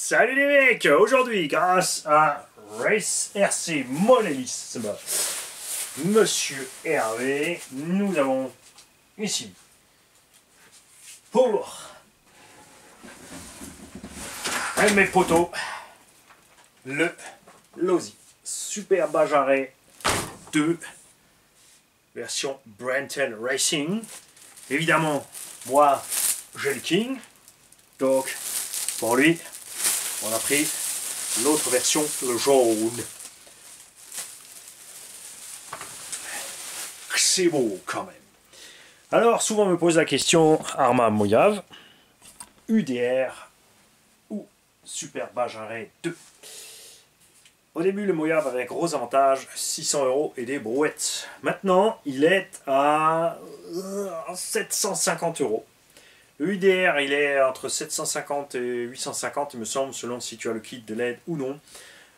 Salut les mecs Aujourd'hui, grâce à Race RC Modélisme, Monsieur Hervé, nous avons ici pour un de mes poteaux le Losi Super Bajaré 2 version Brenton Racing. Évidemment, moi j'ai le King, donc pour lui, on a pris l'autre version, le jaune. C'est beau quand même. Alors, souvent on me pose la question, Arma Mojave, UDR ou Super Bajaret 2. Au début, le Mojave avait gros avantage, 600 euros et des brouettes. Maintenant, il est à 750 euros. Le UDR, il est entre 750 et 850, il me semble, selon si tu as le kit de LED ou non.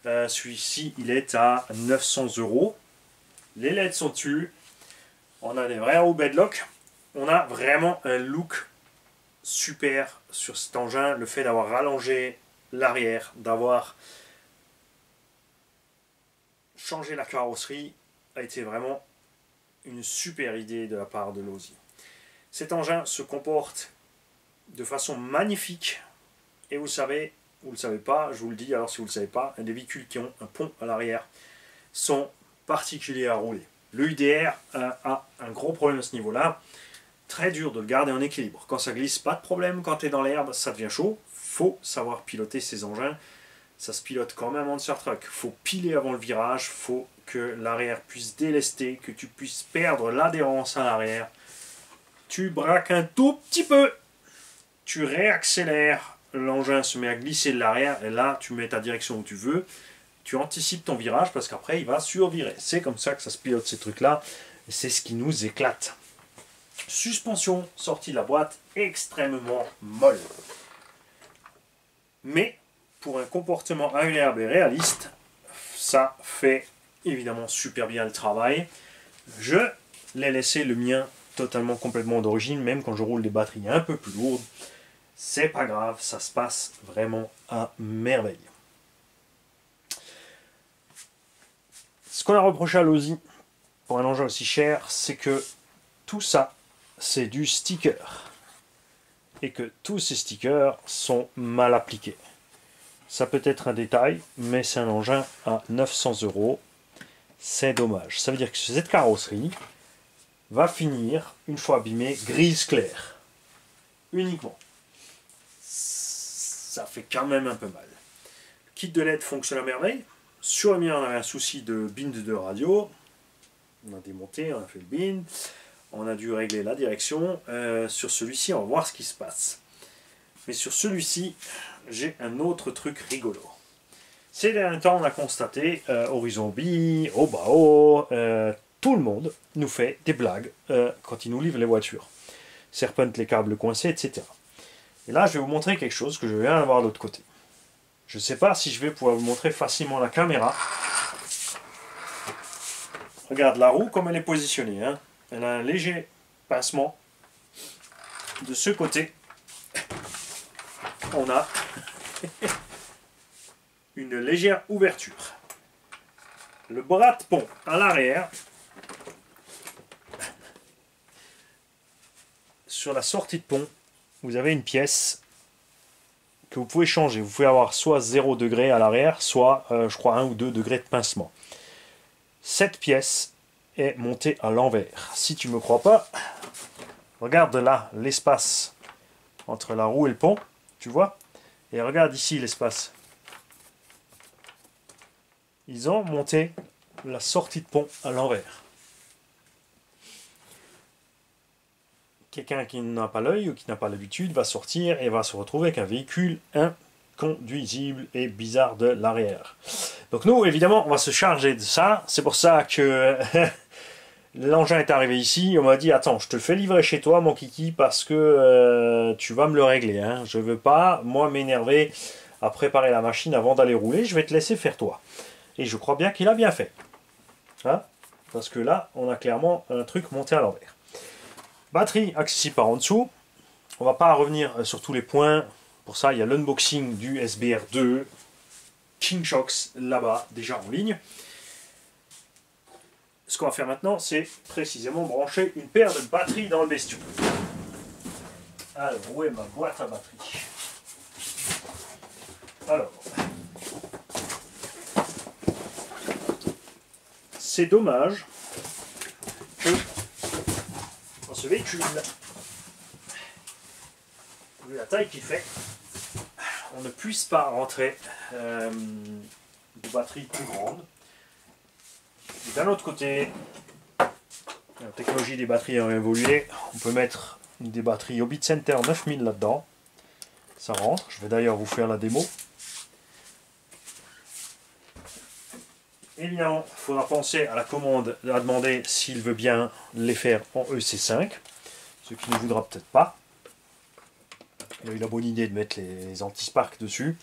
Euh, celui-ci, il est à 900 euros. Les LED sont dessus. On a des vrais roues bedlock. On a vraiment un look super sur cet engin. Le fait d'avoir rallongé l'arrière, d'avoir changé la carrosserie, a été vraiment une super idée de la part de Losi. Cet engin se comporte de façon magnifique. Et vous savez, vous ne le savez pas, je vous le dis, alors si vous ne le savez pas, les véhicules qui ont un pont à l'arrière sont particuliers à rouler. Le UDR a un gros problème à ce niveau-là. Très dur de le garder en équilibre. Quand ça glisse, pas de problème. Quand tu es dans l'herbe, ça devient chaud. faut savoir piloter ces engins. Ça se pilote comme un Monster Truck. faut piler avant le virage. faut que l'arrière puisse délester, que tu puisses perdre l'adhérence à l'arrière. Tu braques un tout petit peu tu réaccélères, l'engin se met à glisser de l'arrière, et là, tu mets ta direction où tu veux, tu anticipes ton virage, parce qu'après, il va survirer. C'est comme ça que ça se pilote, ces trucs-là, et c'est ce qui nous éclate. Suspension sortie de la boîte, extrêmement molle. Mais, pour un comportement agréable et réaliste, ça fait évidemment super bien le travail. Je l'ai laissé le mien totalement complètement d'origine, même quand je roule des batteries un peu plus lourdes. C'est pas grave, ça se passe vraiment à merveille. Ce qu'on a reproché à Lozi pour un engin aussi cher, c'est que tout ça, c'est du sticker. Et que tous ces stickers sont mal appliqués. Ça peut être un détail, mais c'est un engin à 900 euros. C'est dommage. Ça veut dire que cette carrosserie, va finir, une fois abîmé, grise claire. Uniquement. Ça fait quand même un peu mal. Le kit de LED fonctionne à merveille. Sur le mien, on avait un souci de bind de radio. On a démonté, on a fait le bind. On a dû régler la direction. Euh, sur celui-ci, on va voir ce qui se passe. Mais sur celui-ci, j'ai un autre truc rigolo. Ces derniers temps, on a constaté, euh, Horizon B, Obao, euh, tout le monde nous fait des blagues euh, quand il nous livre les voitures. Serpent les câbles coincés, etc. Et là, je vais vous montrer quelque chose que je viens d'avoir de l'autre côté. Je ne sais pas si je vais pouvoir vous montrer facilement la caméra. Regarde la roue comme elle est positionnée. Hein. Elle a un léger pincement. De ce côté, on a une légère ouverture. Le bras de pont à l'arrière sur la sortie de pont, vous avez une pièce que vous pouvez changer. Vous pouvez avoir soit 0 degré à l'arrière, soit, euh, je crois, 1 ou 2 degrés de pincement. Cette pièce est montée à l'envers. Si tu ne me crois pas, regarde là l'espace entre la roue et le pont, tu vois Et regarde ici l'espace. Ils ont monté la sortie de pont à l'envers. Quelqu'un qui n'a pas l'œil ou qui n'a pas l'habitude va sortir et va se retrouver avec un véhicule inconduisible et bizarre de l'arrière. Donc nous, évidemment, on va se charger de ça. C'est pour ça que l'engin est arrivé ici. On m'a dit, attends, je te fais livrer chez toi, mon kiki, parce que euh, tu vas me le régler. Hein. Je veux pas, moi, m'énerver à préparer la machine avant d'aller rouler. Je vais te laisser faire toi. Et je crois bien qu'il a bien fait. Hein? Parce que là, on a clairement un truc monté à l'envers. Batterie accessible par en dessous. On va pas revenir sur tous les points Pour ça, il y a l'unboxing du SBR2 King Shocks là-bas, déjà en ligne. Ce qu'on va faire maintenant, c'est précisément brancher une paire de batteries dans le bestiau. Alors, où est ma boîte à batterie Alors, c'est dommage que dans ce véhicule, vu la taille qu'il fait, on ne puisse pas rentrer euh, de batterie plus grande. D'un autre côté, la technologie des batteries a évolué. On peut mettre des batteries Hobbit Center 9000 là-dedans. Ça rentre. Je vais d'ailleurs vous faire la démo. Évidemment, il faudra penser à la commande, à demander s'il veut bien les faire en EC5, ce qui ne voudra peut-être pas. Il a eu la bonne idée de mettre les anti-spark dessus.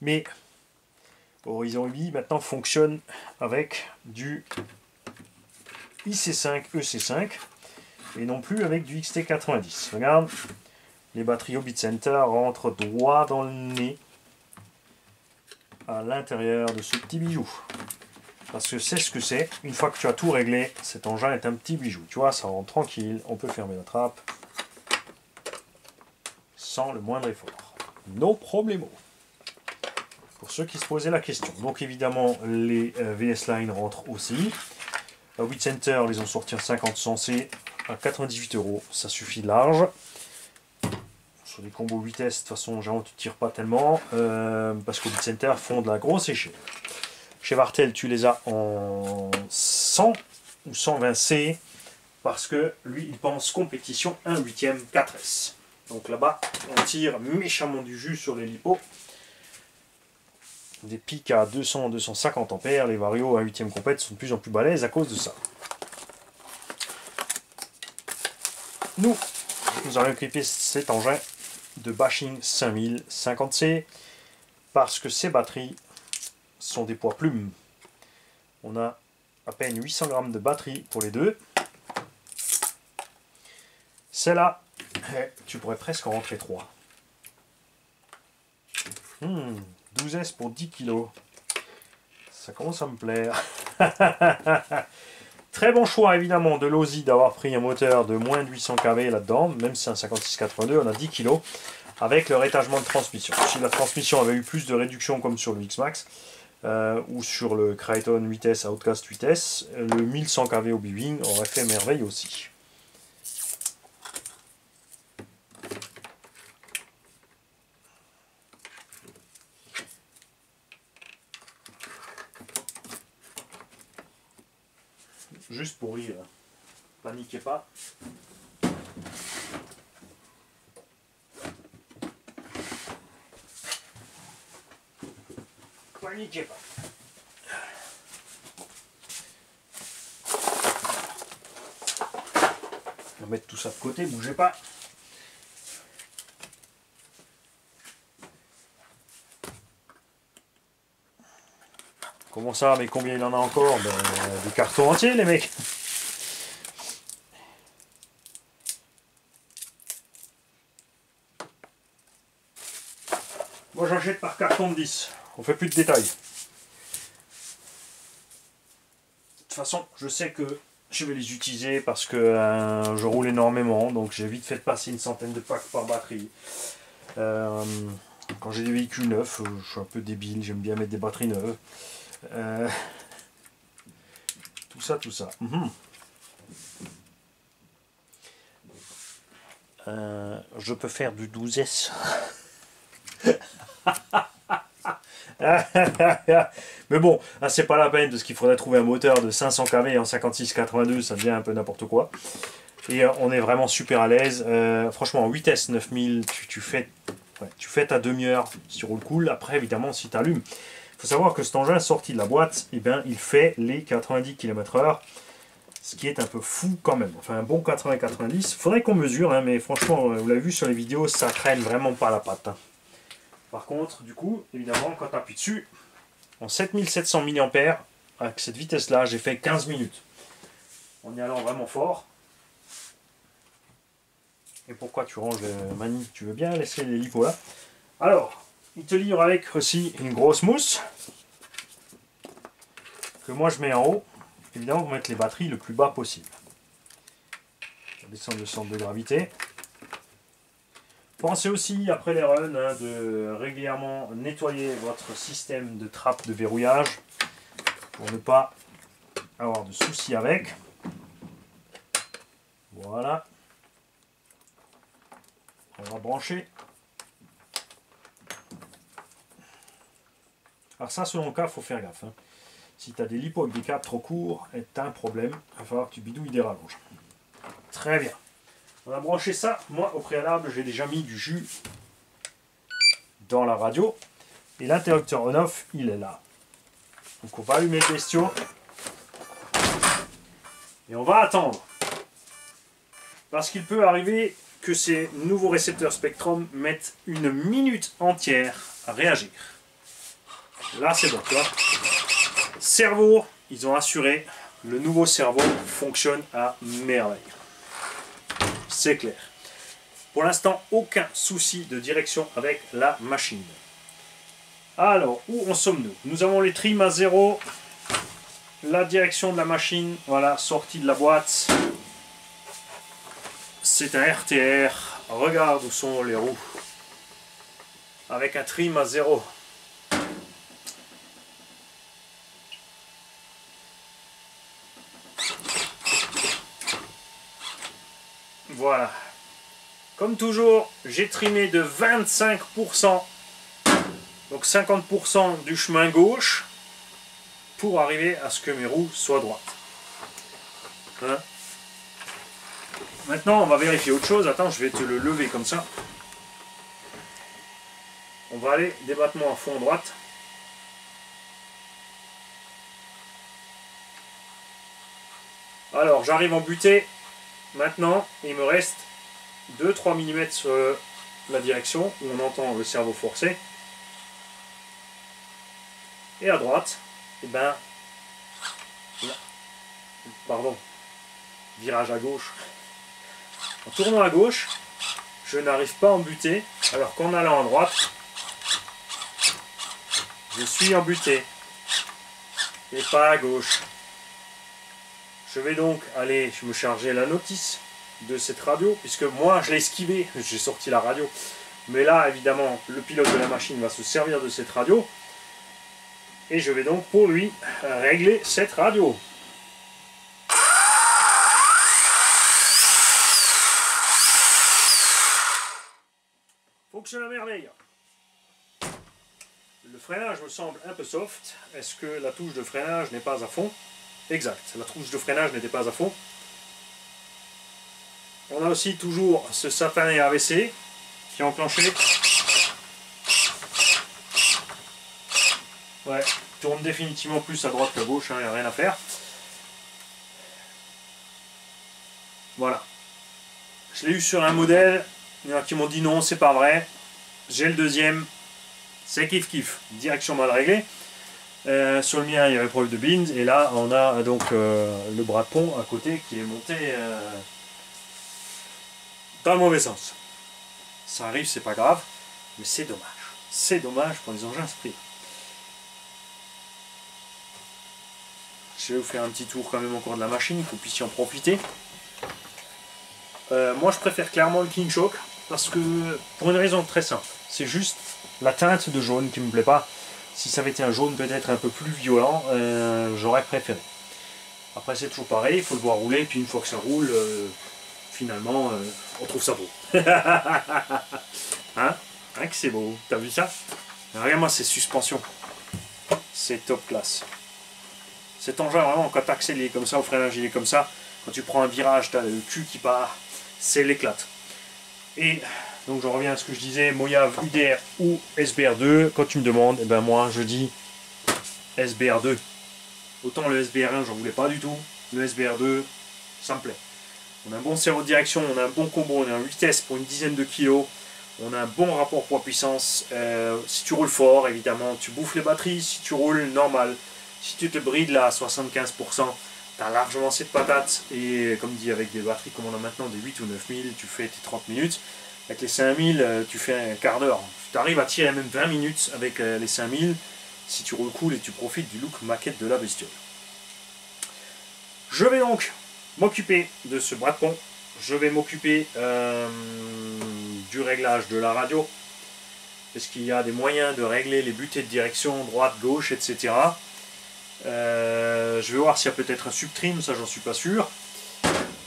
Mais Horizon 8 maintenant fonctionne avec du IC5, EC5 et non plus avec du XT90. Regarde, les batteries Hobbit Center rentrent droit dans le nez à l'intérieur de ce petit bijou. Parce que c'est ce que c'est. Une fois que tu as tout réglé, cet engin est un petit bijou. Tu vois, ça rentre tranquille. On peut fermer la trappe sans le moindre effort. No problemo. Pour ceux qui se posaient la question. Donc évidemment, les euh, VS Line rentrent aussi. À 8 Center, ils ont sorti un 50 sensé à 98 euros. Ça suffit large. Sur des combos vitesse, de toute façon, genre, tu tires pas tellement. Euh, parce que 8 Center font de la grosse échelle. Chez Vartel, tu les as en 100 ou 120C. Parce que lui, il pense compétition 1 8e 4S. Donc là-bas, on tire méchamment du jus sur les lipos. Des pics à 200-250 ampères, les varios à 8ème compète sont de plus en plus balèzes à cause de ça. Nous, nous allons équiper cet engin de Bashing 5050C parce que ces batteries sont des poids plumes. On a à peine 800 grammes de batterie pour les deux. Celle-là, eh, tu pourrais presque en rentrer 3. 12S pour 10 kg. Ça commence à me plaire. Très bon choix évidemment de l'OSI d'avoir pris un moteur de moins de 800 kV là-dedans, même si c'est un 5682, on a 10 kg, avec le rétagement de transmission. Si la transmission avait eu plus de réduction comme sur le X-Max, euh, ou sur le Crichton 8S Outcast 8S, le 1100 kV au B-Wing aurait fait merveille aussi. Juste pour rire. Paniquez pas. Paniquez pas. On va mettre tout ça de côté, bougez pas. Comment ça Mais combien il en a encore? Ben, Des cartons entiers, les mecs Moi, j'achète par carton de 10. On fait plus de détails. De toute façon, je sais que je vais les utiliser parce que euh, je roule énormément, donc j'ai vite fait de passer une centaine de packs par batterie. Euh, quand j'ai des véhicules neufs, euh, je suis un peu débile, j'aime bien mettre des batteries neuves. Euh, tout ça, tout ça. Mhm. Euh, je peux faire du 12S. Mais bon, ah, c'est pas la peine parce qu'il faudrait trouver un moteur de 500 kV en 56-82, ça devient un peu n'importe quoi. Et euh, on est vraiment super à l'aise. franchement, en 8S 9000, tu, fais, tu fais ta demi-heure si tu roules cool. Après, évidemment, si tu allumes. Il faut savoir que cet engin sorti de la boîte, eh bien, il fait les 90 km/h, ce qui est un peu fou quand même. Enfin, un bon 80-90. Il faudrait qu'on mesure, hein, mais franchement, vous l'avez vu sur les vidéos, ça traîne vraiment pas la patte. Hein. Par contre, du coup, évidemment, quand tu appuies dessus, en 7700 mAh, avec cette vitesse-là, j'ai fait 15 minutes. En y allant vraiment fort. Et pourquoi tu ranges le manie Tu veux bien laisser les lipos là? Alors, il te livre avec aussi une grosse mousse que moi je mets en haut, évidemment pour mettre les batteries le plus bas possible. On descend le centre de gravité. Pensez aussi, après les runs, hein, de régulièrement nettoyer votre système de trappe de verrouillage pour ne pas avoir de soucis avec. Voilà. On va brancher. Alors ça, selon le cas, il faut faire gaffe. Hein. Si tu as des lipos avec des câbles trop courts, as un problème. Il va falloir que tu bidouilles des rallonges. Très bien. On a branché ça. Moi, au préalable, j'ai déjà mis du jus dans la radio. Et l'interrupteur on-off, il est là. Donc on va allumer le bestiau. Et on va attendre. Parce qu'il peut arriver que ces nouveaux récepteurs Spectrum mettent une minute entière à réagir. Là, c'est bon, tu vois. Cerveau, ils ont assuré, le nouveau cerveau fonctionne à merveille. C'est clair. Pour l'instant, aucun souci de direction avec la machine. Alors, où en sommes-nous? Nous avons les trims à zéro, la direction de la machine, voilà, sortie de la boîte. C'est un RTR. Regarde où sont les roues. Avec un trim à zéro. Voilà. Comme toujours, j'ai trimé de 25%, donc 50% du chemin gauche, pour arriver à ce que mes roues soient droites. Hein? Maintenant, on va vérifier autre chose. Attends, je vais te le lever comme ça. On va aller débattement à fond droite. Alors, j'arrive en butée. Maintenant, il me reste 2-3 mm sur la direction où on entend le cerveau forcé. Et à droite, et eh ben, pardon, virage à gauche. En tournant à gauche, je n'arrive pas à en buter, alors qu'en allant à droite, je suis en buté. Et pas à gauche. Je vais donc aller me charger la notice de cette radio, puisque moi je l'ai esquivé, j'ai sorti la radio. Mais là, évidemment, le pilote de la machine va se servir de cette radio. Et je vais donc pour lui régler cette radio. Fonctionne à merveille. Le freinage me semble un peu soft. Est-ce que la touche de freinage n'est pas à fond? Exact, la touche de freinage n'était pas à fond. On a aussi toujours ce satané AVC qui est enclenché. Ouais, tourne définitivement plus à droite qu'à gauche, il hein, n'y a rien à faire. Voilà. Je l'ai eu sur un modèle, il y en a qui m'ont dit non, c'est pas vrai. J'ai le deuxième, c'est kiff kiff, direction mal réglée. Euh, sur le mien, il y avait problème de bins, et là, on a donc euh, le bras de pont à côté qui est monté euh, dans le mauvais sens. Ça arrive, c'est pas grave, mais c'est dommage. C'est dommage pour les engins Sprint. Je vais vous faire un petit tour quand même encore de la machine, que vous puissiez en profiter. moi, je préfère clairement le King Shock, parce que, pour une raison très simple, c'est juste la teinte de jaune qui me plaît pas. Si ça avait été un jaune peut-être un peu plus violent, euh, j'aurais préféré. Après c'est toujours pareil, il faut le voir rouler, puis une fois que ça roule, euh, finalement, euh, on trouve ça beau. hein, hein que c'est beau, t'as vu ça? Regarde-moi ces suspensions. C'est top classe. Cet engin, vraiment, quand tu comme ça, au freinage, il est comme ça. Quand tu prends un virage, tu as le cul qui part. C'est l'éclate. Et donc je reviens à ce que je disais, Moyave UDR ou SBR2. Quand tu me demandes, eh ben moi je dis SBR2. Autant le SBR1, j'en voulais pas du tout. Le SBR2, ça me plaît. On a un bon cerveau de direction, on a un bon combo, on a une vitesse pour une dizaine de kilos. On a un bon rapport poids-puissance. Euh, si tu roules fort, évidemment, tu bouffes les batteries. Si tu roules normal, si tu te brides là à 75%, tu as largement cette patate. Et comme dit, avec des batteries comme on a maintenant, des 8 ou 9000, tu fais tes 30 minutes. Avec les 5000, euh, tu fais un quart d'heure. Tu arrives à tirer même 20 minutes avec euh, les 5000 si tu roules et tu profites du look maquette de la bestiole. Je vais donc m'occuper de ce bras de pont. Je vais m'occuper euh, du réglage de la radio. Est-ce qu'il y a des moyens de régler les butées de direction, droite, gauche, etc. je vais voir s'il y a peut-être un subtrim, ça j'en suis pas sûr.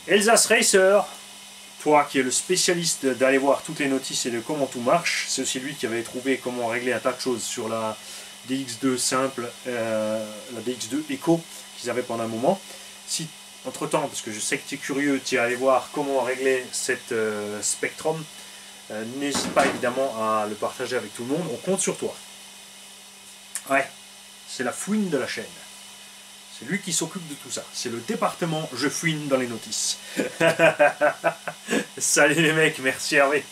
Elsa's Racer, toi qui es le spécialiste d'aller voir toutes les notices et de comment tout marche, c'est aussi lui qui avait trouvé comment régler un tas de choses sur la DX2 simple, euh, la DX2 Echo qu'ils avaient pendant un moment. Si entre temps, parce que je sais que tu es curieux, tu es allé voir comment régler cette euh, Spectrum, euh, n'hésite pas évidemment à le partager avec tout le monde, on compte sur toi. Ouais, c'est la fouine de la chaîne. C'est lui qui s'occupe de tout ça. C'est le département Je fouine dans les notices. Salut les mecs, merci Hervé.